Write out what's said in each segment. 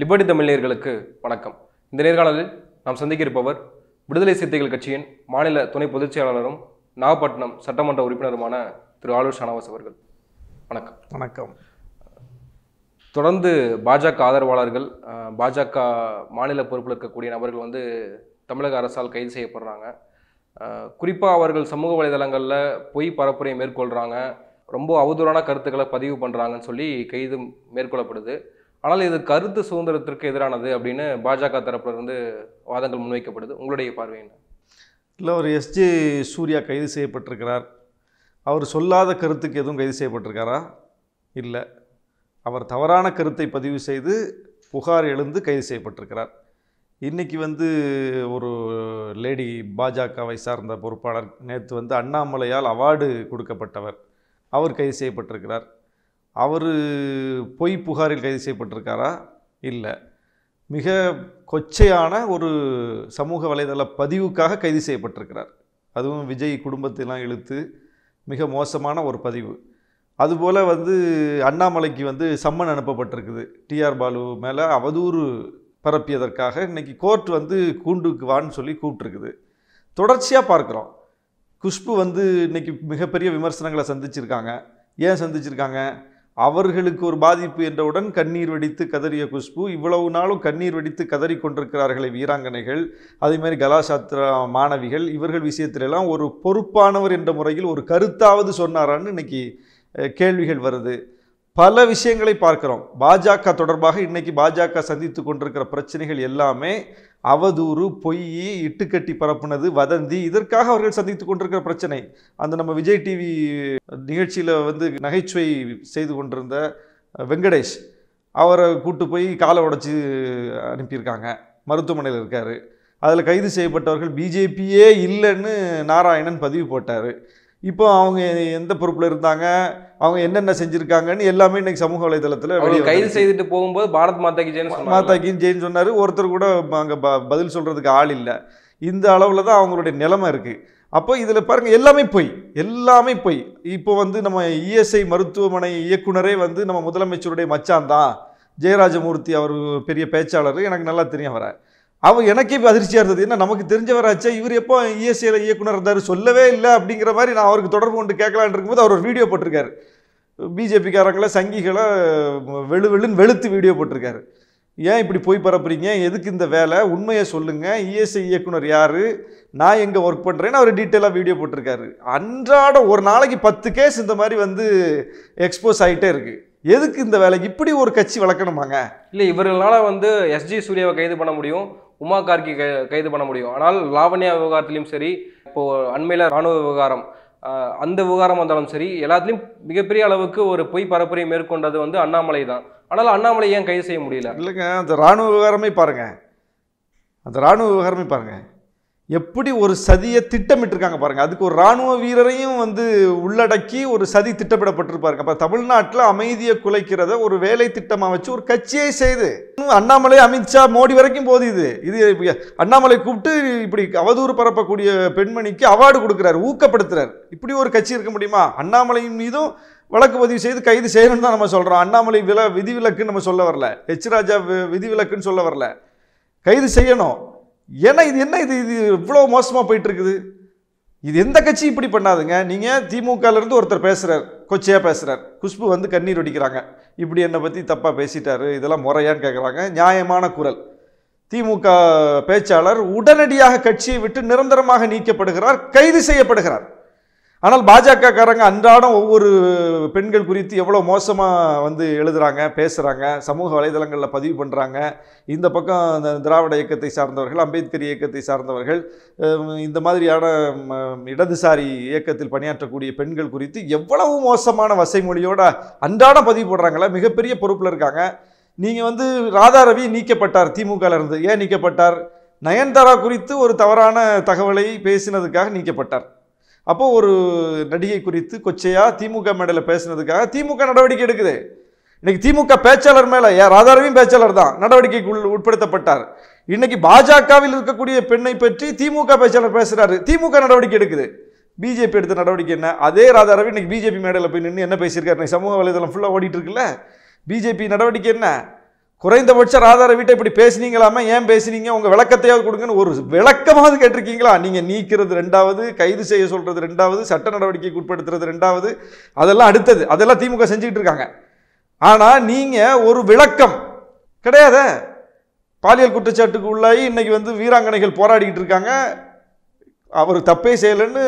Liberty தமிழர்களுக்கு வணக்கம். இந்த நேர்காணலில் நாம் சந்திக்க இருப்பவர் விடுதலை சிறுத்தைகள் கட்சியின் மாநில துணை பொதுச் செயலாளரும் நாகப்பட்டினம் சட்டமன்ற உறுப்பினருமான திரு ஆலூர் ஷானவாஸ் அவர்கள். வணக்கம். வணக்கம். தொடர்ந்து பாஜக ஆதரவாளர்கள் பாஜக மாநில பொறுப்பில் இருக்கக்கூடிய நபர்கள் வந்து தமிழக அரசால் கைது செய்யப்படுறாங்க. குறிப்பாக அவர்கள் சமூக வலைதளங்களில் பொய் பரப்புரையை மேற்கொள்கிறாங்க ரொம்ப அவதூறான கருத்துக்களை பதிவு பண்ணுறாங்கன்னு சொல்லி கைது மேற்கொள்ளப்படுது. ஆனால் இது கருத்து சுதந்திரத்திற்கு எதிரானது அப்படின்னு பாஜக தரப்பிலிருந்து வாதங்கள் முன்வைக்கப்படுது. உங்களுடைய பார்வை என்ன? இல்லை ஒரு எஸ்ஜே சூர்யா கைது செய்யப்பட்டிருக்கிறார். அவர் சொல்லாத கருத்துக்கு எதுவும் கைது செய்யப்பட்டிருக்காரா? இல்லை. அவர் தவறான கருத்தை பதிவு செய்து புகார் எழுந்து கைது செய்யப்பட்டிருக்கிறார். இன்றைக்கி வந்து ஒரு லேடி பாஜகவை சார்ந்த பொறுப்பாளர் நேற்று வந்து அண்ணாமலையால் அவார்டு கொடுக்கப்பட்டவர். அவர் கைது செய்யப்பட்டிருக்கிறார். அவர் பொய் புகாரில் கைது செய்யப்பட்டிருக்காரா? இல்லை. மிக கொச்சையான ஒரு சமூக வலைதள பதிவுக்காக கைது செய்யப்பட்டிருக்கிறார். அதுவும் விஜய் குடும்பத்தைலாம் இழுத்து மிக மோசமான ஒரு பதிவு. அதுபோல் வந்து அண்ணாமலைக்கு வந்து சம்மன் அனுப்பப்பட்டிருக்குது. டிஆர் பாலு மேலே அவதூறு பரப்பியதற்காக இன்றைக்கி கோர்ட் வந்து கூண்டுக்கு வான்னு சொல்லி கூப்பிட்ருக்குது தொடர்ச்சியாக பார்க்குறோம். குஷ்பு வந்து இன்னைக்கு மிகப்பெரிய விமர்சனங்களை சந்திச்சிருக்காங்க. ஏன் சந்திச்சிருக்காங்க? அவர்களுக்கு ஒரு பாதிப்பு என்றவுடன் கண்ணீர் வெடித்து கதறிய குஷ்பு இவ்வளவு நாளும் கண்ணீர் வெடித்து கதறி கொண்டிருக்கிறார்களே வீராங்கனைகள். அதே மாதிரி மாணவிகள் இவர்கள் விஷயத்திலெல்லாம் ஒரு பொறுப்பானவர் என்ற முறையில் ஒரு கருத்தாவது சொன்னாரான்னு இன்னைக்கு கேள்விகள் வருது. பல விஷயங்களை பார்க்கிறோம். பாஜக தொடர்பாக இன்னைக்கு பாஜக சந்தித்து கொண்டிருக்கிற பிரச்சனைகள் எல்லாமே அவதூறு பொய் இட்டுக்கட்டி பரப்புனது வதந்தி இதற்காக அவர்கள் சந்தித்து கொண்டிருக்கிற பிரச்சனை. அந்த நம்ம விஜய் டிவி நிகழ்ச்சியில் வந்து நகைச்சுவை செய்து கொண்டிருந்த வெங்கடேஷ் அவரை கூட்டு போய் காலை உடைச்சி அனுப்பியிருக்காங்க. மருத்துவமனையில் இருக்கார். அதில் கைது செய்யப்பட்டவர்கள் பிஜேபியே இல்லைன்னு நாராயணன் பதிவு போட்டார். இப்போ அவங்க எந்த பொறுப்பில் இருந்தாங்க? அவங்க என்னென்ன செஞ்சுருக்காங்கன்னு எல்லாமே இன்னைக்கு சமூக வலைதளத்தில் வெளியே கைது செய்துட்டு போகும்போது பாரத் மாதா கி ஜெயன்னு சொன்னாங்க. மாதாக்கின்னு ஜெயின் சொன்னார். ஒருத்தர் கூட அங்கே ப பதில் சொல்கிறதுக்கு ஆள் இல்லை. இந்த அளவில் தான் அவங்களுடைய நிலைமை இருக்குது அப்போ இதில் பாருங்கள் எல்லாமே பொய். எல்லாமே பொய். இப்போ வந்து நம்ம இஎஸ்ஐ மருத்துவமனை இயக்குனரே வந்து நம்ம முதலமைச்சருடைய மச்சான் தான். ஜெயராஜமூர்த்தி அவர் பெரிய பேச்சாளர். எனக்கு நல்லா தெரியும் அவரை. அவர் எனக்கே இப்போ அதிர்ச்சியாக இருந்தது. என்ன நமக்கு தெரிஞ்சவராச்சே? இவர் எப்போ இஎஸ்ஐயில் இயக்குனர் இருந்தார்? சொல்லவே இல்லை அப்படிங்கிற மாதிரி நான் அவருக்கு தொடர்பு கொண்டு கேட்கலான்னு இருக்கும்போது அவர் ஒரு வீடியோ போட்டிருக்காரு. பிஜேபிக்காரங்களை சங்கிகளை வெளு வெளுன்னு வெளுத்து வீடியோ போட்டிருக்காரு. ஏன் இப்படி போய் பரப்புறீங்க? எதுக்கு இந்த வேலை? உண்மையை சொல்லுங்கள் இஎஸ்ஐ இயக்குனர் யார்? நான் எங்கே ஒர்க் பண்ணுறேன்னு அவர் டீட்டெயிலாக வீடியோ போட்டிருக்காரு. அன்றாட ஒரு நாளைக்கு பத்து கேஸ் இந்த மாதிரி வந்து எக்ஸ்போஸ் ஆகிட்டே இருக்குது எதுக்கு இந்த வேலை? இப்படி ஒரு கட்சி வளர்க்கணுமாங்க? இல்லை இவர்களால் வந்து எஸ்ஜி சூர்யாவை கைது பண்ண முடியும். உமா கார்கி கைது பண்ண முடியும். ஆனால் லாவண்யா விவகாரத்திலையும் சரி இப்போது அண்மையில் ராணுவ விவகாரம் அந்த விவகாரம் வந்தாலும் சரி எல்லாத்துலேயும் மிகப்பெரிய அளவுக்கு ஒரு பொய் பரப்புரை மேற்கொண்டது வந்து அண்ணாமலை தான். ஆனால் அண்ணாமலை ஏன் கைது செய்ய முடியல? இல்லைங்க அந்த இராணுவ விவகாரமே பாருங்கள் அந்த இராணுவ விவகாரமே பாருங்கள் எப்படி ஒரு சதியை திட்டமிட்டிருக்காங்க பாருங்கள் அதுக்கு ஒரு இராணுவ வீரரையும் வந்து உள்ளடக்கி ஒரு சதி திட்டமிடப்பட்டிருப்பாருங்க அப்போ தமிழ்நாட்டில் அமைதியை குலைக்கிறத ஒரு வேலை திட்டமாக வச்சு ஒரு கட்சியை செய்து. இன்னும் அண்ணாமலை அமித்ஷா மோடி வரைக்கும் போது இது. இது அண்ணாமலை கூப்பிட்டு இப்படி அவதூறு பரப்பக்கூடிய பெண்மணிக்கு அவார்டு கொடுக்குறாரு ஊக்கப்படுத்துறாரு. இப்படி ஒரு கட்சி இருக்க முடியுமா? அண்ணாமலையின் மீதும் வழக்கு பதிவு செய்து கைது செய்யணும்னு தான் நம்ம சொல்கிறோம் அண்ணாமலை வில விதிவிலக்குன்னு நம்ம சொல்ல வரல. ஹெச் ராஜா வி- விதிவிலக்குன்னு சொல்ல வரல. கைது செய்யணும். ஏன்னா இது என்ன இது இது இவ்வளோ மோசமாக போயிட்டுருக்குது? இது எந்த கட்சி இப்படி பண்ணாதுங்க. நீங்கள் திமுகலேருந்து ஒருத்தர் பேசுகிறார் கொச்சையாக பேசுகிறார் குஷ்பு வந்து கண்ணீர் வடிக்கிறாங்க. இப்படி என்னை பற்றி தப்பாக பேசிட்டாரு இதெல்லாம் முறையான்னு கேட்குறாங்க நியாயமான குரல். திமுக பேச்சாளர் உடனடியாக கட்சியை விட்டு நிரந்தரமாக நீக்கப்படுகிறார் கைது செய்யப்படுகிறார். ஆனால் பாஜக காரங்க அன்றாடம் ஒவ்வொரு பெண்கள் குறித்து எவ்வளோ மோசமாக வந்து எழுதுறாங்க பேசுகிறாங்க சமூக வலைதளங்களில் பதிவு பண்ணுறாங்க இந்த பக்கம் இந்த திராவிட இயக்கத்தை சார்ந்தவர்கள் அம்பேத்கர் இயக்கத்தை சார்ந்தவர்கள் இந்த மாதிரியான ம, இடதுசாரி இயக்கத்தில் பணியாற்றக்கூடிய பெண்கள் குறித்து எவ்வளவு மோசமான வசைமொழியோட அன்றாடம் பதிவு போடுறாங்களா? மிகப்பெரிய பொறுப்பில் இருக்காங்க. நீங்கள் வந்து ராதா ரவி நீக்கப்பட்டார் திமுகவிலிருந்து ஏன் நீக்கப்பட்டார்? நயன்தாரா குறித்து ஒரு தவறான தகவலை பேசினதுக்காக நீக்கப்பட்டார். அப்போது ஒரு நடிகை குறித்து கொச்சையாக திமுக மேடையில் பேசினதுக்காக திமுக நடவடிக்கை எடுக்குது. இன்னைக்கு திமுக பேச்சாளர் மேலே ஏ ராதாரவியும் பேச்சாளர் தான் நடவடிக்கைக்கு உட்படுத்தப்பட்டார். இன்னைக்கு பாஜகவில் இருக்கக்கூடிய பெண்ணை பற்றி திமுக பேச்சாளர் பேசுகிறாரு திமுக நடவடிக்கை எடுக்குது. பிஜேபி எடுத்த நடவடிக்கை என்ன? அதே ராதாரவி இன்னைக்கு பிஜேபி மேடையில் போய் நின்று என்ன பேசியிருக்காரு? இன்னைக்கு சமூக வலைதளம் ஃபுல்லாக ஓடிட்டு இருக்குல்ல? பிஜேபி நடவடிக்கை என்ன? குறைந்தபட்ச ராதார வீட்டை இப்படி பேசுனீங்களாமா ஏன் பேசுனீங்க? உங்க விளக்கத்தையாவது கொடுங்கன்னு ஒரு விளக்கமாவது கேட்டிருக்கீங்களா? நீங்க நீக்கிறது ரெண்டாவது கைது செய்ய சொல்றது ரெண்டாவது சட்ட நடவடிக்கைக்கு உட்படுத்துறது ரெண்டாவது அதெல்லாம் அடுத்தது. அதெல்லாம் திமுக செஞ்சுக்கிட்டு இருக்காங்க. ஆனா நீங்க ஒரு விளக்கம். கிடையாதே? பாலியல் குற்றச்சாட்டுக்கு உள்ளாகி இன்னைக்கு வந்து வீராங்கனைகள் போராடிக்கிட்டு இருக்காங்க. அவர் தப்பே செய்யலைன்னு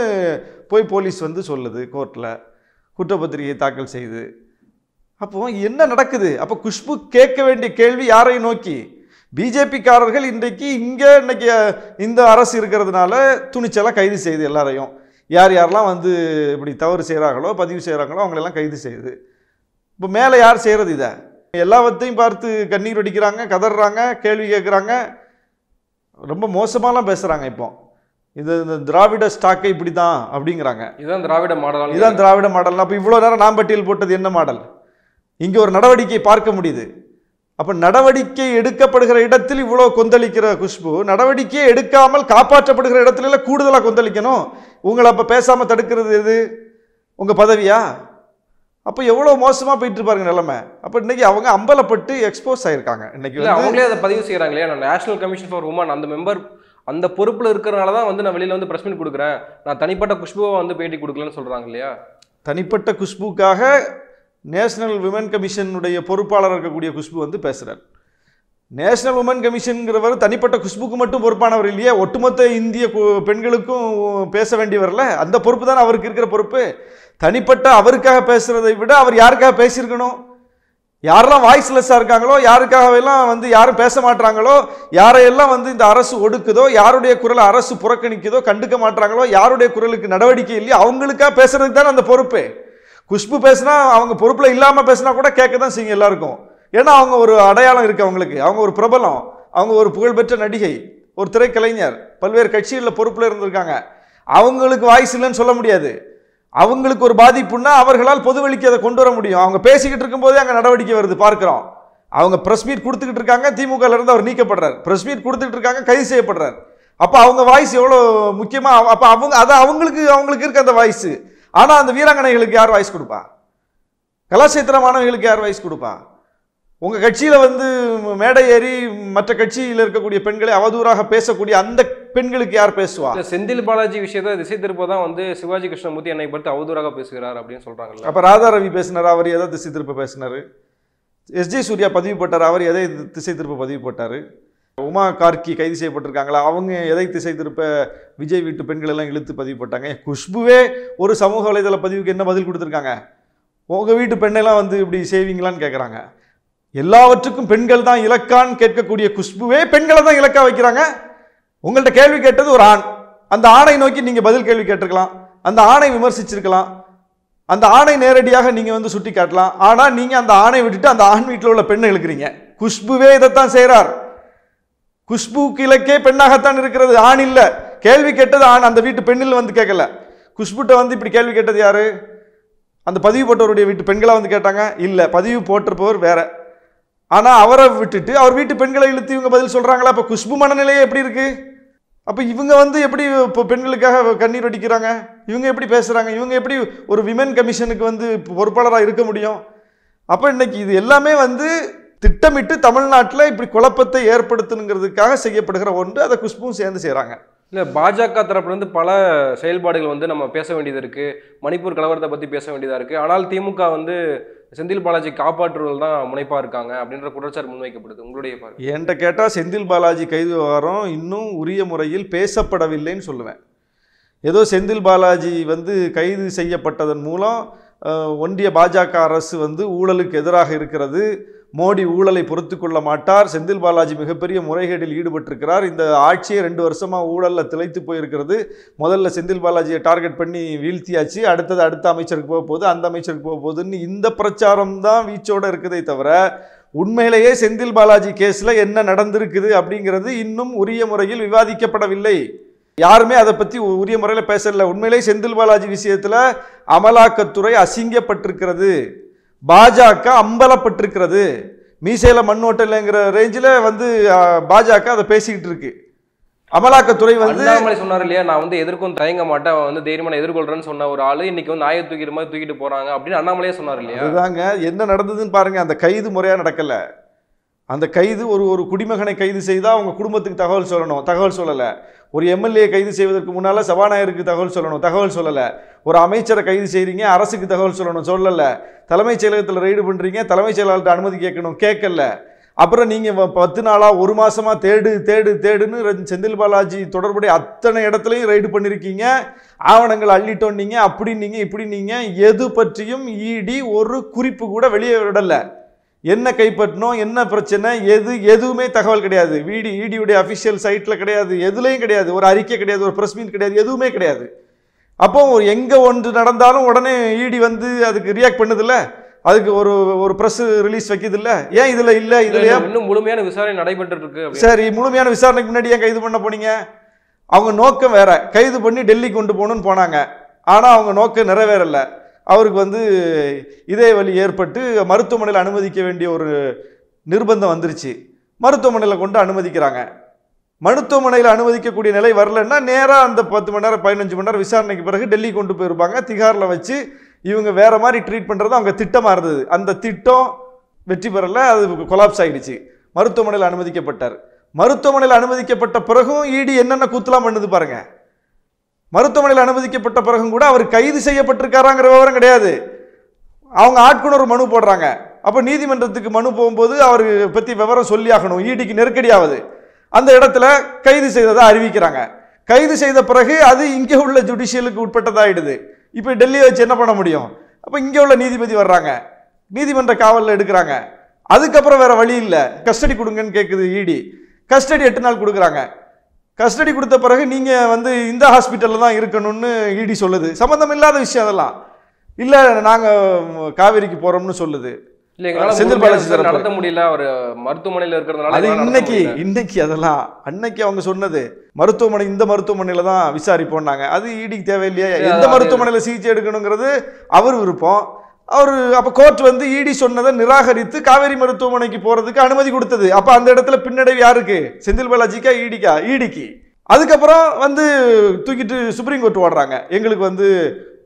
போய் போலீஸ் வந்து சொல்லுது கோர்ட்டில் குற்றப்பத்திரிகை தாக்கல் செய்து. அப்போ என்ன நடக்குது? அப்போ குஷ்பு கேட்க வேண்டிய கேள்வி யாரை நோக்கி? பிஜேபிக்காரர்கள் இன்றைக்கு இங்கே இன்னைக்கு இந்த அரசு இருக்கிறதுனால துணிச்சலாக கைது செய்யுது எல்லாரையும். யார் யாரெல்லாம் வந்து இப்படி தவறு செய்கிறாங்களோ பதிவு செய்கிறாங்களோ அவங்களெல்லாம் கைது செய்யுது இப்போ மேலே யார் செய்கிறது இதை? எல்லாவற்றையும் பார்த்து கண்ணீர் வடிக்கிறாங்க கதறாங்க கேள்வி கேட்குறாங்க. ரொம்ப மோசமாலாம் பேசுகிறாங்க இப்போ. இது இந்த திராவிட ஸ்டாக்கை இப்படி தான் அப்படிங்கிறாங்க. இதுதான் திராவிட மாடல் இதுதான் திராவிட மாடல் அப்போ இவ்வளோ நேரம் நாம் பட்டியல் போட்டது என்ன மாடல்? இங்கே ஒரு நடவடிக்கை பார்க்க முடியுது. அப்போ நடவடிக்கை எடுக்கப்படுகிற இடத்தில் இவ்வளோ கொந்தளிக்கிற குஷ்பு நடவடிக்கையே எடுக்காமல் காப்பாற்றப்படுகிற இடத்துல கூடுதலாக கொந்தளிக்கணும். உங்களை அப்போ பேசாமல் தடுக்கிறது எது? உங்கள் பதவியா? அப்போ எவ்வளோ மோசமாக போயிட்டு இருப்பாருங்க நிலைமை. அப்போ இன்னைக்கு அவங்க அம்பலப்பட்டு எக்ஸ்போஸ் ஆயிருக்காங்க. இன்னைக்கு அவங்களே அதை பதிவு செய்யறாங்க இல்லையா? நான் நேஷனல் கமிஷன் ஃபார் உமன் அந்த மெம்பர் அந்த பொறுப்புல இருக்கிறனால தான் வந்து நான் வெளியில வந்து பிரஸ் மீட் கொடுக்குறேன். நான் தனிப்பட்ட குஷ்புவை வந்து பேட்டி கொடுக்கலன்னு சொல்றாங்க இல்லையா? தனிப்பட்ட குஷ்புக்காக நேஷ்னல் விமன் கமிஷனுடைய பொறுப்பாளர் இருக்கக்கூடிய குஷ்பு வந்து பேசுகிறார் நேஷ்னல் உமன் கமிஷன்கிறவர் தனிப்பட்ட குஷ்புக்கு மட்டும் பொறுப்பானவர் இல்லையே ஒட்டுமொத்த இந்திய பெண்களுக்கும் பேச வேண்டியவரில் அந்த பொறுப்பு தான் அவருக்கு இருக்கிற பொறுப்பு. தனிப்பட்ட அவருக்காக பேசுகிறதை விட அவர் யாருக்காக பேசியிருக்கணும்? யாரெல்லாம் வாய்ஸ்லெஸ்ஸாக இருக்காங்களோ யாருக்காகவெல்லாம் வந்து யாரும் பேச மாட்டாங்களோ யாரையெல்லாம் வந்து இந்த அரசு ஒடுக்குதோ யாருடைய குரலை அரசு புறக்கணிக்குதோ கண்டுக்க மாட்டாங்களோ யாருடைய குரலுக்கு நடவடிக்கை இல்லையோ அவங்களுக்காக பேசுறதுக்கு தானே அந்த பொறுப்பு. குஷ்பு பேசினா அவங்க பொறுப்பில் இல்லாமல் பேசினா கூட கேட்க தான் செய்யுங்க எல்லாருக்கும். ஏன்னா அவங்க ஒரு அடையாளம் இருக்குது அவங்களுக்கு. அவங்க ஒரு பிரபலம். அவங்க ஒரு புகழ்பெற்ற நடிகை. ஒரு திரைக்கலைஞர். பல்வேறு கட்சிகளில் பொறுப்பில் இருந்திருக்காங்க. அவங்களுக்கு வாய்ஸ் இல்லைன்னு சொல்ல முடியாது. அவங்களுக்கு ஒரு பாதிப்புன்னா அவர்களால் பொதுவெளிக்கு அதை கொண்டு வர முடியும். அவங்க பேசிக்கிட்டு இருக்கும்போதே அங்கே நடவடிக்கை வருது. பார்க்குறோம். அவங்க ப்ரெஸ் மீட் கொடுத்துக்கிட்டு இருக்காங்க. திமுகல இருந்து அவர் நீக்கப்படுறார். ப்ரெஸ் மீட் கொடுத்துக்கிட்டு இருக்காங்க. கைது செய்யப்படுறார். அப்போ அவங்க வாய்ஸ் எவ்வளோ முக்கியமாக அப்போ அவங்க அது அவங்களுக்கு அவங்களுக்கு இருக்க அந்த வாய்ஸு. ஆனால் அந்த வீராங்கனைகளுக்கு யார் வாய்ஸ் கொடுப்பா? கலாச்சேத்திர மாணவிகளுக்கு யார் வாய்ஸ் கொடுப்பா? உங்கள் கட்சியில் வந்து மேடை ஏறி மற்ற கட்சியில் இருக்கக்கூடிய பெண்களை அவதூறாக பேசக்கூடிய அந்த பெண்களுக்கு யார் பேசுவா? செந்தில் பாலாஜி விஷயத்தை திசை திருப்ப தான் வந்து சிவாஜி கிருஷ்ணமூர்த்தி என்னை பற்றி அவதூறாக பேசுகிறார் அப்படின்னு சொல்றாங்கல்ல. அப்போ ராதா ரவி பேசினார்? அவர் எதை திசை திருப்ப பேசினார்? எஸ்ஜே சூர்யா பதிவு போட்டார்? அவர் எதை திசை திருப்ப பதிவு போட்டார்? உமா கார்கி கைது செய்யப்பட்டிருக்காங்களா? அவங்க எதை திசை திருப்ப விஜய் வீட்டு பெண்கள் எல்லாம் இழுத்து பதிவு போட்டாங்க? குஷ்புவே ஒரு சமூக வலைதள பதிவுக்கு என்ன பதில் கொடுத்துருக்காங்க? உங்கள் வீட்டு பெண்ணெல்லாம் வந்து இப்படி செய்வீங்களான்னு கேட்குறாங்க எல்லாவற்றுக்கும் பெண்கள் தான் இலக்கான்னு கேட்கக்கூடிய குஷ்புவே பெண்களை தான் இலக்கா வைக்கிறாங்க. உங்கள்கிட்ட கேள்வி கேட்டது ஒரு ஆண். அந்த ஆணை நோக்கி நீங்கள் பதில் கேள்வி கேட்டிருக்கலாம். அந்த ஆணை விமர்சிச்சிருக்கலாம். அந்த ஆணை நேரடியாக நீங்கள் வந்து சுட்டி காட்டலாம் ஆனால் நீங்கள் அந்த ஆணை விட்டுட்டு அந்த ஆண் வீட்டில் உள்ள பெண்ணை இழுக்கிறீங்க. குஷ்புவே இதைத்தான் செய்கிறார் குஷ்பு கிழக்கே பெண்ணாகத்தான் இருக்கிறது. ஆண் இல்லை. கேள்வி கேட்டது ஆண். அந்த வீட்டு பெண்ணில் வந்து கேட்கல. குஷ்புட்ட வந்து இப்படி கேள்வி கேட்டது யாரு? அந்த பதிவு போட்டவருடைய வீட்டு பெண்களாக வந்து கேட்டாங்க. இல்லை பதிவு போட்டிருப்பவர் வேற. ஆனால் அவரை விட்டுட்டு அவர் வீட்டு பெண்களை இழுத்து இவங்க பதில் சொல்கிறாங்களா அப்போ குஷ்பு மனநிலையே எப்படி இருக்கு? அப்போ இவங்க வந்து எப்படி இப்போ பெண்களுக்காக கண்ணீர் வடிக்கிறாங்க? இவங்க எப்படி பேசுகிறாங்க இவங்க எப்படி ஒரு விமன் கமிஷனுக்கு வந்து பொறுப்பாளராக இருக்க முடியும்? அப்போ இன்னைக்கு இது எல்லாமே வந்து திட்டமிட்டு தமிழ்நாட்டில் இப்படி குழப்பத்தை ஏற்படுத்தணுங்கிறதுக்காக செய்யப்படுகிற ஒன்று அதை குஷ்பும் சேர்ந்து செய்கிறாங்க இல்ல பாஜக தரப்புல இருந்து பல செயல்பாடுகள் வந்து நம்ம பேச வேண்டியது இருக்கு. மணிப்பூர் கலவரத்தை பத்தி பேச வேண்டியதா இருக்கு. ஆனால் திமுக வந்து செந்தில் பாலாஜி காப்பாற்றுவதில் தான் முனைப்பா இருக்காங்க அப்படின்ற குற்றச்சாட்டு முன்வைக்கப்படுது. உங்களுடைய பார்வை? என்கிட்ட கேட்டால் செந்தில் பாலாஜி கைது விவகாரம் இன்னும் உரிய முறையில் பேசப்படவில்லைன்னு சொல்லுவேன். ஏதோ செந்தில் பாலாஜி வந்து கைது செய்யப்பட்டதன் மூலம் ஒன்றிய பாஜக அரசு வந்து ஊழலுக்கு எதிராக இருக்கிறது. மோடி ஊழலை பொறுத்து கொள்ள மாட்டார். செந்தில் பாலாஜி மிகப்பெரிய முறைகேடில் ஈடுபட்டிருக்கிறார். இந்த ஆட்சியே ரெண்டு வருஷமாக ஊழலில் திளைத்து போயிருக்கிறது. முதல்ல செந்தில் பாலாஜியை டார்கெட் பண்ணி வீழ்த்தியாச்சு. அடுத்தது அடுத்த அமைச்சருக்கு போக போகுது அந்த அமைச்சருக்கு போக போகுதுன்னு இந்த பிரச்சாரம் தான் வீச்சோடு இருக்குதே தவிர உண்மையிலேயே செந்தில் பாலாஜி கேஸில் என்ன நடந்திருக்குது அப்படிங்கிறது இன்னும் உரிய முறையில் விவாதிக்கப்படவில்லை. யாருமே அதை பற்றி உரிய முறையில் பேசல. உண்மையிலேயே செந்தில் பாலாஜி விஷயத்தில் அமலாக்கத்துறை அசிங்கப்பட்டிருக்கிறது. பாஜக அம்பலப்பட்டிருக்கிறது. மீசையில மண்ணோட்டலைங்கிற ரேஞ்சில் வந்து பாஜக அதை பேசிக்கிட்டு இருக்கு. அமலாக்கத்துறை வந்து அண்ணாமலை சொன்னார் இல்லையா நான் வந்து எதிர்க்கும் தயங்க மாட்டேன் வந்து தைரியமா நான் எதிர்கொள்றேன்னு சொன்ன ஒரு ஆளு இன்னைக்கு வந்து ஆய தூக்கிற மாதிரி தூக்கிட்டு போறாங்க அப்படின்னு அண்ணாமலையே சொன்னார் இல்லையா? அதுதாங்க என்ன நடந்ததுன்னு பாருங்க அந்த கைது முறையா நடக்கல. அந்த கைது ஒரு ஒரு குடிமகனை கைது செய்தால் அவங்க குடும்பத்துக்கு தகவல் சொல்லணும் தகவல் சொல்லலை. ஒரு எம்எல்ஏ கைது செய்வதற்கு முன்னால் சபாநாயகருக்கு தகவல் சொல்லணும் தகவல் சொல்லலை. ஒரு அமைச்சரை கைது செய்கிறீங்க அரசுக்கு தகவல் சொல்லணும். சொல்லலை. தலைமைச் செயலகத்தில் ரெய்டு பண்ணுறீங்க தலைமைச் செயலாளர்கிட்ட அனுமதி கேட்கணும். கேட்கல. அப்புறம் நீங்கள் பத்து நாளாக ஒரு மாதமாக தேடு தேடு தேடுன்னு செந்தில் பாலாஜி தொடர்புடைய அத்தனை இடத்துலையும் ரைடு பண்ணியிருக்கீங்க ஆவணங்கள் அள்ளிட்டோன்னீங்க அப்படின்னீங்க நீங்கள் எது பற்றியும் இடி ஒரு குறிப்பு கூட வெளியே விடலை. என்ன கைப்பற்றணும் என்ன பிரச்சனை எது எதுவுமே தகவல் கிடையாது. வீடி இடியுடைய அஃபிஷியல் சைட்டில் கிடையாது. எதுலேயும் கிடையாது. ஒரு அறிக்கை கிடையாது ஒரு ப்ரெஸ் மீட் கிடையாது எதுவுமே கிடையாது. அப்போ எங்கே ஒன்று நடந்தாலும் உடனே இடி வந்து அதுக்கு ரியாக்ட் பண்ணுதில்ல? அதுக்கு ஒரு ஒரு ப்ரெஸ் ரிலீஸ் வைக்குதில்ல? ஏன் இதில் இல்லை? இதில் ஏன் இன்னும் முழுமையான விசாரணை நடைபெற்று இருக்கு அப்படின்னு. சரி முழுமையான விசாரணைக்கு முன்னாடி ஏன் கைது பண்ண போனீங்க? அவங்க நோக்கம் வேற. கைது பண்ணி டெல்லி கொண்டு போகணும்னு போனாங்க. ஆனால் அவங்க நோக்கம் நிறைவேறல. அவருக்கு வந்து இதய வலி ஏற்பட்டு மருத்துவமனையில் அனுமதிக்க வேண்டிய ஒரு நிர்பந்தம் வந்துருச்சு. மருத்துவமனையில் கொண்டு அனுமதிக்கிறாங்க. மருத்துவமனையில் அனுமதிக்கக்கூடிய நிலை வரலன்னா நேராக அந்த பத்து மணி நேரம் பதினஞ்சு மணி நேரம் விசாரணைக்கு பிறகு டெல்லி கொண்டு போயிருப்பாங்க. திகாரில் வச்சு இவங்க வேறு மாதிரி ட்ரீட் பண்ணுறது அவங்க திட்டமாக இருந்தது. அந்த திட்டம் வெற்றி பெறலை அது கொலாப்ஸ் ஆகிடுச்சு மருத்துவமனையில் அனுமதிக்கப்பட்டார். மருத்துவமனையில் அனுமதிக்கப்பட்ட பிறகும் இடி என்னென்ன கூத்தலாம் பண்ணுது பாருங்கள் மருத்துவமனையில் அனுமதிக்கப்பட்ட பிறகும் கூட அவர் கைது செய்யப்பட்டிருக்காராங்கிற விவரம் கிடையாது. அவங்க ஆட்கொணர்வு மனு போடுறாங்க. அப்போ நீதிமன்றத்துக்கு மனு போகும்போது அவர் பற்றி விவரம் சொல்லி ஆகணும் ஈடிக்கு நெருக்கடி ஆகுது அந்த இடத்துல கைது செய்ததை அறிவிக்கிறாங்க. கைது செய்த பிறகு அது இங்கே உள்ள ஜுடிஷியலுக்கு உட்பட்டதாகிடுது இப்போ டெல்லியை வச்சு என்ன பண்ண முடியும்? அப்போ இங்கே உள்ள நீதிபதி வர்றாங்க. நீதிமன்ற காவலில் எடுக்கிறாங்க. அதுக்கப்புறம் வேற வழி இல்லை. கஸ்டடி கொடுங்கன்னு கேட்குது இடி கஸ்டடி எட்டு நாள் கொடுக்குறாங்க. கஸ்டடி கொடுத்த பிறகு நீங்கள் வந்து இந்த ஹாஸ்பிட்டலில் தான் இருக்கணும்னு இடி சொல்லுது. சம்மந்தம் இல்லாத விஷயம் அதெல்லாம். இல்லை நாங்கள் காவேரிக்கு போகிறோம்னு சொல்லுது. செந்தில் முழுமையான பாலாஜி விசாரணை தரப்பு. நடத்த முடியல அவர் மருத்துவமனையில இருக்கிறதுனால அது எங்களால நடத்த இன்னைக்கு. இன்னைக்கு அதெல்லாம் அன்னைக்கு அவங்க சொன்னது மருத்துவமனை இந்த மருத்துவமனையில தான் விசாரிப்போம்னாங்க. அது ஈடிக்கு தேவையில்லையா. எந்த மருத்துவமனையில சிகிச்சை எடுக்கணுங்கிறது அவர் விருப்பம். அவர் அப்ப கோர்ட் வந்து இடி சொன்னதை நிராகரித்து காவேரி மருத்துவமனைக்கு போறதுக்கு அனுமதி கொடுத்தது. அப்ப அந்த இடத்துல பின்னடைவு யாருக்கு? செந்தில் பாலாஜிக்கா ஈடிக்கா ஈடிக்கு அதுக்கப்புறம் வந்து தூக்கிட்டு சுப்ரீம் கோர்ட் ஓடுறாங்க. எங்களுக்கு வந்து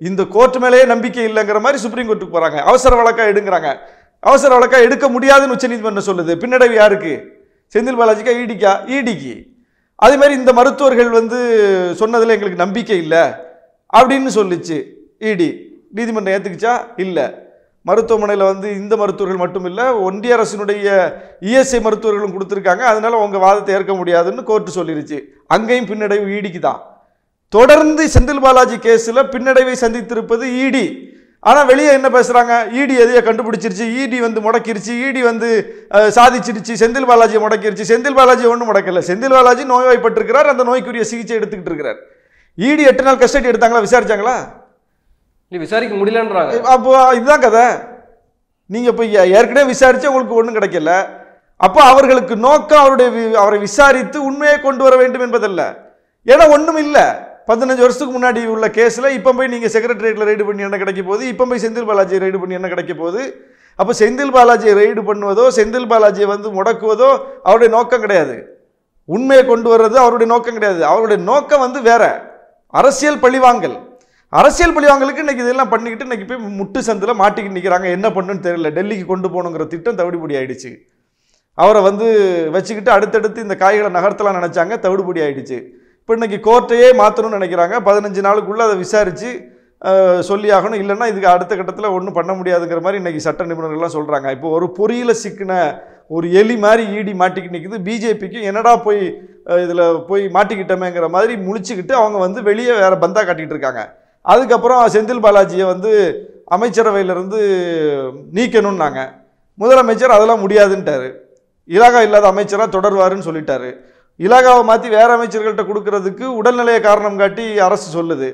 இந்த கோர்ட் மேலேயே நம்பிக்கை இல்லைங்கிற மாதிரி சுப்ரீம் கோர்ட்டுக்கு போறாங்க. அவசர வழக்கா எடுங்கிறாங்க. அவசர வழக்காக எடுக்க முடியாதுன்னு உச்சநீதிமன்றம் சொல்லுது. பின்னடைவு யாருக்கு? செந்தில் பாலாஜிக்கா ஈடிக்கா ஈடிக்கு அதே மாதிரி இந்த மருத்துவர்கள் வந்து சொன்னதில் எங்களுக்கு நம்பிக்கை இல்லை அப்படின்னு சொல்லிச்சு இடி. நீதிமன்றம் ஏற்றுக்குச்சா இல்லை. மருத்துவமனையில் வந்து இந்த மருத்துவர்கள் மட்டும் இல்லை ஒன்றிய அரசினுடைய இஎஸ்ஐ மருத்துவர்களும் கொடுத்துருக்காங்க. அதனால் உங்கள் வாதத்தை ஏற்க முடியாதுன்னு கோர்ட்டு சொல்லிருச்சு. அங்கேயும் பின்னடைவு ஈடிக்கு தான் தொடர்ந்து செந்தில் பாலாஜி கேஸில் பின்னடைவை சந்தித்திருப்பது இடி. ஆனால் வெளியே என்ன பேசுகிறாங்க இடி எதையோ கண்டுபிடிச்சிருச்சு இடி வந்து முடக்கிருச்சு இடி வந்து அஹ், சாதிச்சிருச்சு செந்தில் பாலாஜியை முடக்கிருச்சு செந்தில் பாலாஜி ஒன்றும் முடக்கல. செந்தில் பாலாஜி நோய்வாய்ப்பட்டிருக்கிறார் அந்த நோய்க்குரிய சிகிச்சை எடுத்துக்கிட்டு இருக்கிறார். இடி எட்டு நாள் கஸ்டடி எடுத்தாங்களா? விசாரிச்சாங்களா? இல்ல விசாரிக்க முடியலன்றாங்க. அப்போ இதுதான் கதை. நீங்கள் இப்போ ஏற்கனவே விசாரிச்சு உங்களுக்கு ஒன்றும் கிடைக்கல. அப்போ அவர்களுக்கு நோக்கம் அவருடைய அவரை விசாரித்து உண்மையை கொண்டு வர வேண்டும் என்பதல்ல. ஏன்னா ஒன்றும் இல்லை. பதினஞ்சு வருஷத்துக்கு முன்னாடி உள்ள கேஸில் இப்போ போய் நீங்கள் செக்ரட்டரியேட்டில் ரைடு பண்ணி என்ன கிடைக்க போகுது? இப்போ போய் செந்தில் பாலாஜி ரைடு பண்ணி என்ன கிடைக்க போகுது? அப்போ செந்தில் பாலாஜியை ரைடு பண்ணுவதோ செந்தில் பாலாஜியை வந்து முடக்குவதோ அவருடைய நோக்கம் கிடையாது. உண்மையை கொண்டு வர்றது அவருடைய நோக்கம் கிடையாது. அவருடைய நோக்கம் வந்து வேற. அரசியல் பழிவாங்கல். அரசியல் பழிவாங்கலுக்கு இன்னைக்கு இதெல்லாம் பண்ணிக்கிட்டு இன்னைக்கு போய் முட்டு சந்தில் மாட்டிக்கிட்டு நிற்கிறாங்க என்ன பண்ணுன்னு தெரியல. டெல்லிக்கு கொண்டு போகணுங்கிற திட்டம் தவிடுபடி ஆயிடுச்சு. அவரை வந்து வச்சுக்கிட்டு அடுத்தடுத்து இந்த காய்களை நகர்த்தலாம் நினச்சாங்க. தவிடுபடி ஆயிடுச்சு. இப்போ இன்றைக்கி கோர்ட்டையே மாற்றணும்னு நினைக்கிறாங்க. பதினஞ்சு நாளுக்குள்ளே அதை விசாரித்து சொல்லி ஆகணும் இல்லைன்னா இதுக்கு அடுத்த கட்டத்தில் ஒன்றும் பண்ண முடியாதுங்கிற மாதிரி இன்றைக்கி சட்ட நிபுணர்கள்லாம் சொல்கிறாங்க இப்போ ஒரு பொறியில் சிக்கின ஒரு எலி மாதிரி ஈடி மாட்டிக்கிட்டு நிற்குது பிஜேபிக்கு என்னடா போய் இதில் போய் மாட்டிக்கிட்டோமேங்கிற மாதிரி முழிச்சுக்கிட்டு அவங்க வந்து வெளியே வேறு பந்தாக காட்டிகிட்டு இருக்காங்க. அதுக்கப்புறம் செந்தில் பாலாஜியை வந்து அமைச்சரவையிலிருந்து நீக்கணும்னாங்க. முதலமைச்சர் அதெல்லாம் முடியாதுன்ட்டாரு. இலாகா இல்லாத அமைச்சராக தொடர்வாருன்னு சொல்லிட்டாரு. இலாகாவை மாற்றி வேற அமைச்சர்கள்ட்ட கொடுக்கறதுக்கு உடல்நிலையை காரணம் காட்டி அரசு சொல்லுது.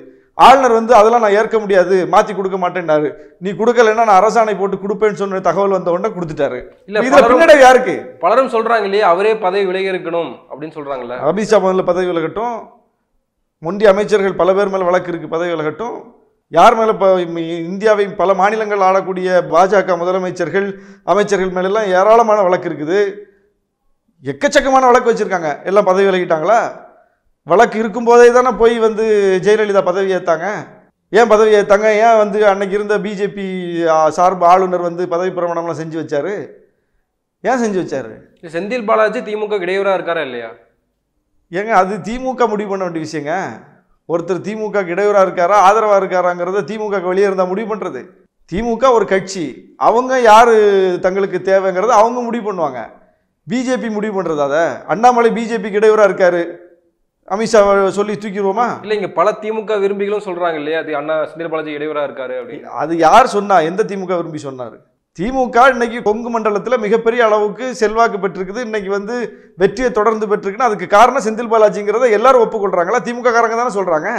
ஆளுநர் வந்து அதெல்லாம் நான் ஏற்க முடியாது மாற்றி கொடுக்க மாட்டேன்னாரு. நீ கொடுக்கலைன்னா நான் அரசாணை போட்டு கொடுப்பேன்னு சொன்ன தகவல் வந்த உடனே கொடுத்துட்டாரு. இல்ல இதுல பின்னடைவு யாருக்கு? பலரும் சொல்றாங்க இல்லையா அவரே பதவி விலகி இருக்கணும் அப்படின்னு சொல்றாங்கல்ல. அமித்ஷா முதல்ல பதவி விலகட்டும். ஒன்றிய அமைச்சர்கள் பல பேர் மேலே வழக்கு இருக்கு பதவி விலகட்டும். யார் மேலே இப்போ இந்தியாவின் பல மாநிலங்கள் ஆளக்கூடிய பாஜக முதலமைச்சர்கள் அமைச்சர்கள் மேலெல்லாம் ஏராளமான வழக்கு இருக்குது. எக்கச்சக்கமான வழக்கு வச்சுருக்காங்க. எல்லாம் பதவி விலகிட்டாங்களா? வழக்கு இருக்கும்போதே தானே போய் வந்து ஜெயலலிதா பதவி ஏற்றாங்க ஏன் பதவி ஏற்றாங்க ஏன் வந்து அன்னைக்கு இருந்த பிஜேபி சார்பு ஆளுநர் வந்து பதவி பிரமாணம்லாம் செஞ்சு வச்சாரு? ஏன் செஞ்சு வச்சாரு? செந்தில் பாலாஜி திமுக இடையூறா இருக்காரா இல்லையா? ஏங்க அது திமுக முடிவு பண்ண வேண்டிய விஷயங்க. ஒருத்தர் திமுக இடையூறாக இருக்காரா ஆதரவாக இருக்காராங்கிறத திமுக வெளியே இருந்தால் முடிவு பண்ணுறது திமுக ஒரு கட்சி. அவங்க யார் தங்களுக்கு தேவைங்கிறத அவங்க முடிவு பண்ணுவாங்க. பிஜேபி முடிவு பண்ணுறது அதை? அண்ணாமலை பிஜேபிக்கு இடையூறாக இருக்காரு. அமித்ஷா சொல்லி தூக்கிடுவோமா? இல்ல இங்க பல திமுக விரும்பிகளும் சொல்றாங்க இல்லையா? அது அண்ணா செந்தில் பாலாஜி இடையூறா இருக்காரு அப்படின்னு. அது யார் சொன்னா? எந்த திமுக விரும்பி சொன்னார்? திமுக இன்னைக்கு கொங்கு மண்டலத்தில் மிகப்பெரிய அளவுக்கு செல்வாக்கு பெற்றிருக்குது. இன்னைக்கு வந்து வெற்றியை தொடர்ந்து பெற்றிருக்குன்னா அதுக்கு காரணம் செந்தில் பாலாஜிங்கிறத எல்லாரும் ஒப்புக்கொள்றாங்களா? திமுக காரங்க தானே சொல்றாங்க.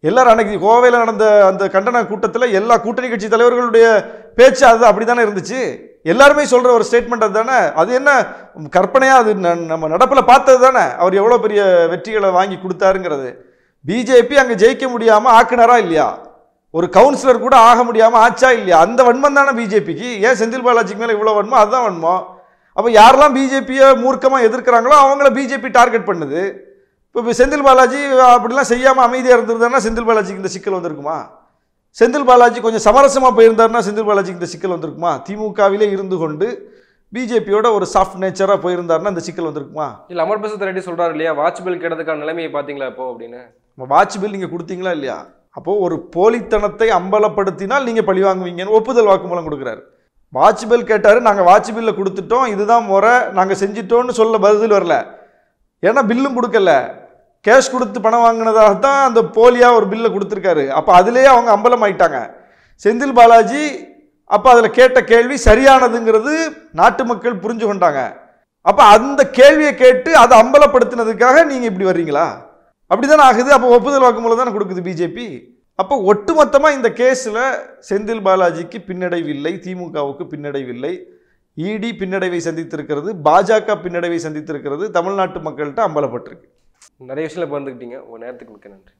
எல்லாரும் அன்னைக்கு கோவையில் நடந்த அந்த கண்டன கூட்டத்தில் எல்லா கூட்டணி கட்சி தலைவர்களுடைய பேச்சு அது அப்படிதானே இருந்துச்சு? எல்லாருமே சொல்கிற ஒரு ஸ்டேட்மெண்ட் அதுதானே? அது என்ன? கற்பனையாக அது ந- நம்ம நடப்பில் பார்த்தது தானே? அவர் எவ்வளோ பெரிய வெற்றிகளை வாங்கி கொடுத்தாருங்கிறது. பிஜேபி அங்கே ஜெயிக்க முடியாமல் ஆக்குனாரா இல்லையா? ஒரு கவுன்சிலர் கூட ஆக முடியாமல் ஆச்சா இல்லையா? அந்த வன்மம் தானே பிஜேபிக்கு. ஏன் செந்தில் பாலாஜிக்கு மேலே இவ்வளோ வன்மம்? அதுதான் வன்மம். அப்போ யாரெல்லாம் பிஜேபியை மூர்க்கமாக எதிர்க்கிறாங்களோ அவங்கள பிஜேபி டார்கெட் பண்ணுது. இப்போ செந்தில் பாலாஜி அப்படிலாம் செய்யாமல் அமைதியாக இருந்திருந்தாருன்னா செந்தில் பாலாஜிக்கு இந்த சிக்கல் வந்திருக்குமா? செந்தில் பாலாஜி கொஞ்சம் சமரசமாக போயிருந்தாருன்னா செந்தில் பாலாஜிக்கு இந்த சிக்கல் வந்திருக்குமா? திமுகவிலே இருந்து கொண்டு பிஜேபியோட ஒரு சாஃப்ட் நேச்சராக போயிருந்தாருன்னா இந்த சிக்கல் வந்திருக்குமா? இல்ல அமர் பிரசாத் ரெட்டி சொல்றாரு இல்லையா? வாட்ச் பில் கேட்டதுக்கான நிலைமையை பாத்தீங்களா இப்போ அப்படின்னு? வாட்ச் பில் நீங்கள் கொடுத்தீங்களா இல்லையா? அப்போது ஒரு போலித்தனத்தை அம்பலப்படுத்தினால் நீங்கள் பழி வாங்குவீங்கன்னு ஒப்புதல் வாக்குமூலம் கொடுக்குறாரு. வாட்ச் பில் கேட்டார் நாங்கள் வாட்ச் பில்லை கொடுத்துட்டோம் இதுதான் முறை நாங்கள் செஞ்சிட்டோம்னு சொல்ல பதில் வரல. ஏன்னா பில்லும் கொடுக்கல. கேஷ் கொடுத்து பணம் வாங்கினதாகத்தான் அந்த போலியாக ஒரு பில்லை கொடுத்துருக்காரு. அப்போ அதுலேயே அவங்க அம்பலம் ஆயிட்டாங்க. செந்தில் பாலாஜி அப்போ அதில் கேட்ட கேள்வி சரியானதுங்கிறது நாட்டு மக்கள் புரிஞ்சு கொண்டாங்க. அப்போ அந்த கேள்வியை கேட்டு அதை அம்பலப்படுத்தினதுக்காக நீங்கள் இப்படி வர்றீங்களா? அப்படிதானே ஆகுது. அப்போ ஒப்புதல் வாக்குமூலம் தானே கொடுக்குது பிஜேபி. அப்போ ஒட்டுமொத்தமாக இந்த கேஸில் செந்தில் பாலாஜிக்கு பின்னடைவில்லை திமுகவுக்கு பின்னடைவில்லை. இடி பின்னடைவை சந்தித்திருக்கிறது பாஜக பின்னடைவை சந்தித்திருக்கிறது தமிழ்நாட்டு மக்கள்கிட்ட அம்பலப்பட்டிருக்கு. நிறைய விஷயங்களை பகிர்ந்துக்கிட்டீங்க. உங்கள் நேரத்துக்கு மிக்க நன்றி.